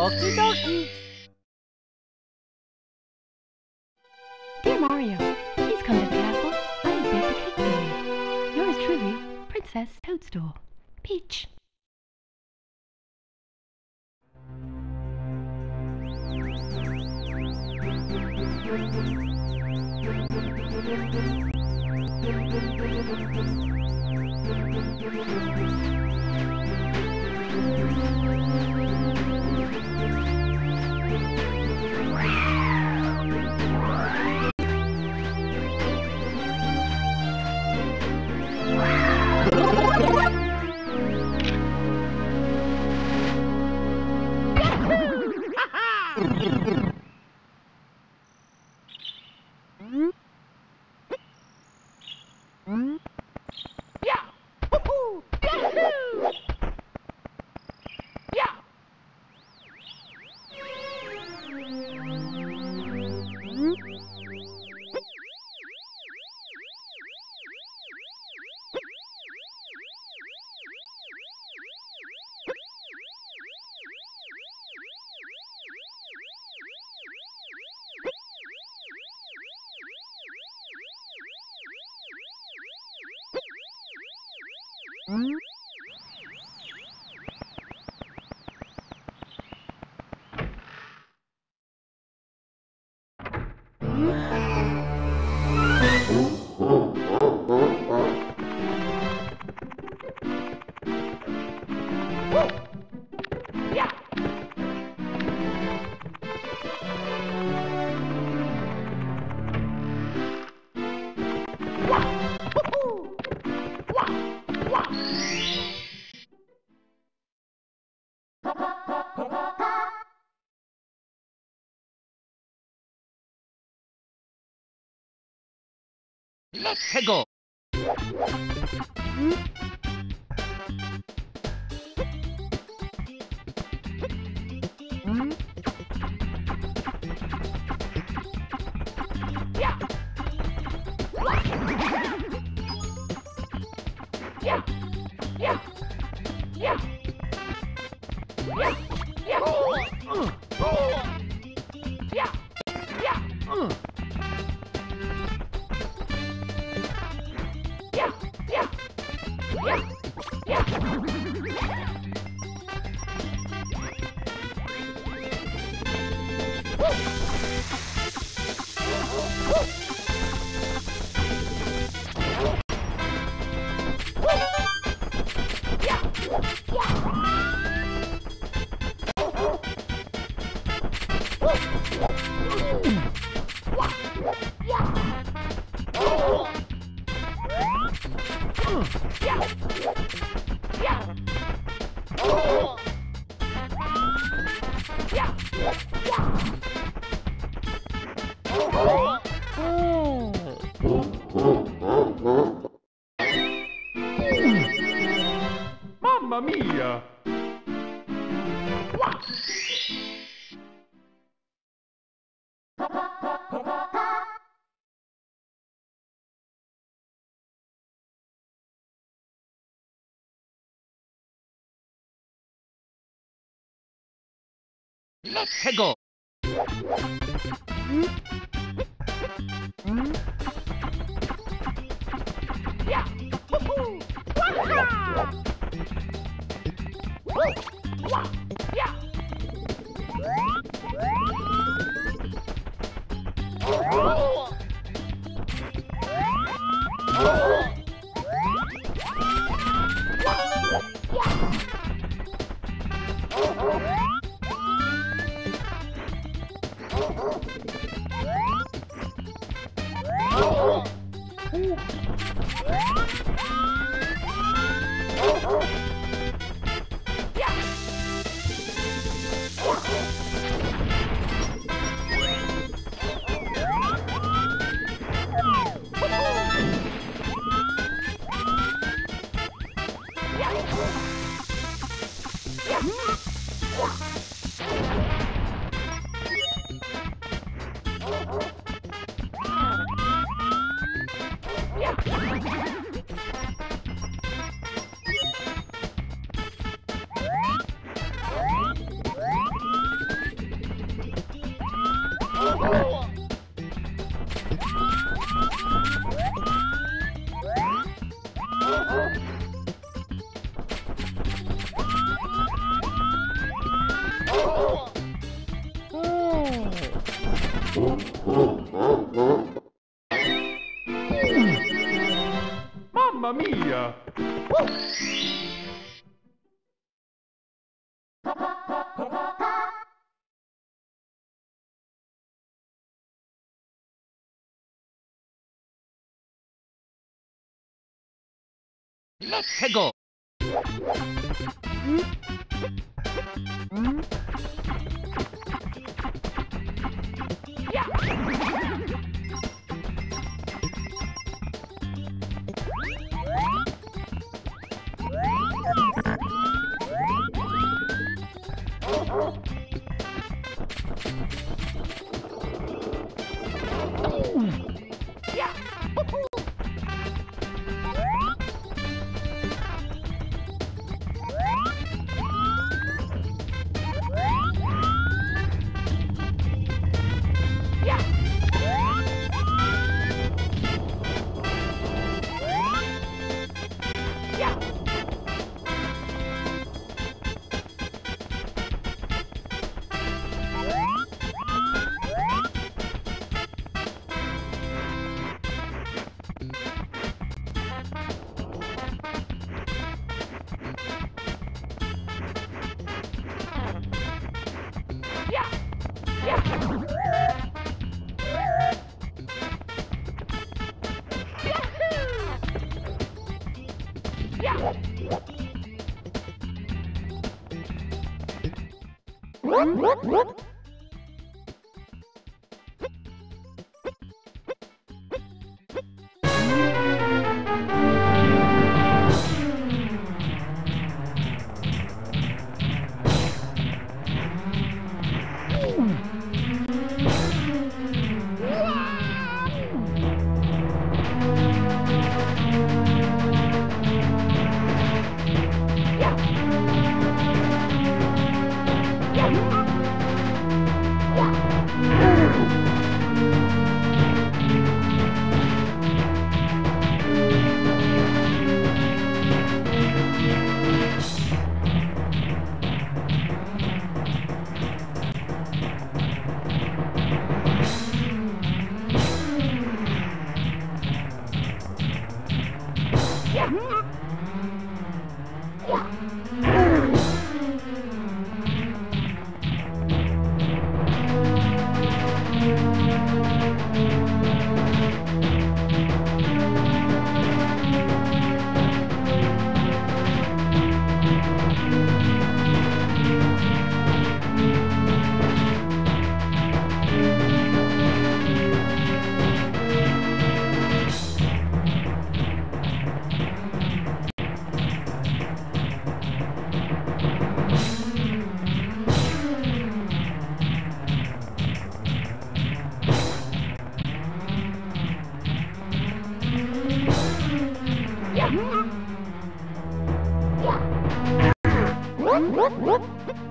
Okie dokie. Dear Mario, please come to the castle. I have baked a cake for you. Yours truly, Princess Toadstool. Peach. Brrrr. Mm-hmm. Let's go. you Mia! Let's go. Yeah. Mamma mia! Let's go. What? What? What? Let's go.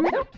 Oh,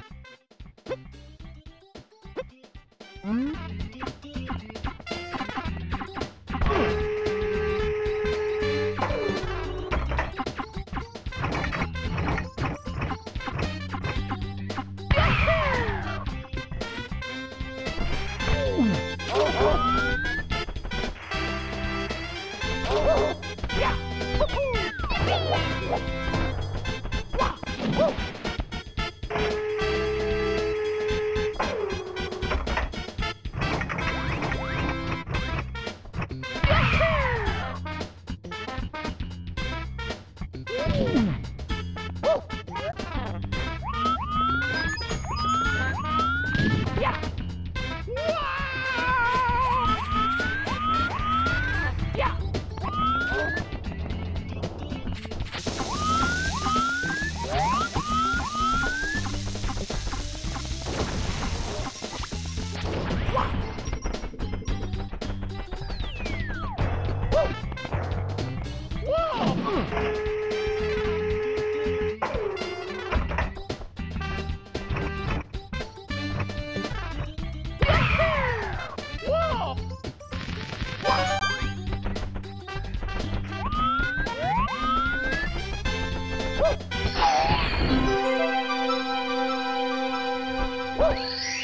Tchau!